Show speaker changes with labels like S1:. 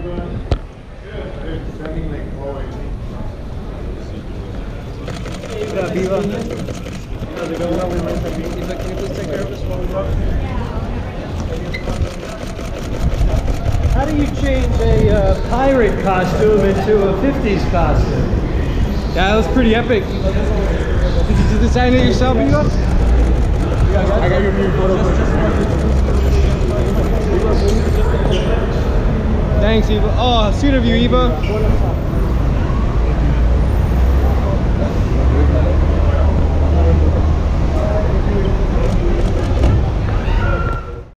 S1: Hey, Viva. How's it going? Viva, can you please take care of this while we walk? How do you change a uh, pirate costume into a 50s costume? Yeah, that was pretty epic. Did you design it yourself, Viva? I got your new photo. Thanks, Eva. Oh, sweet of you, Eva.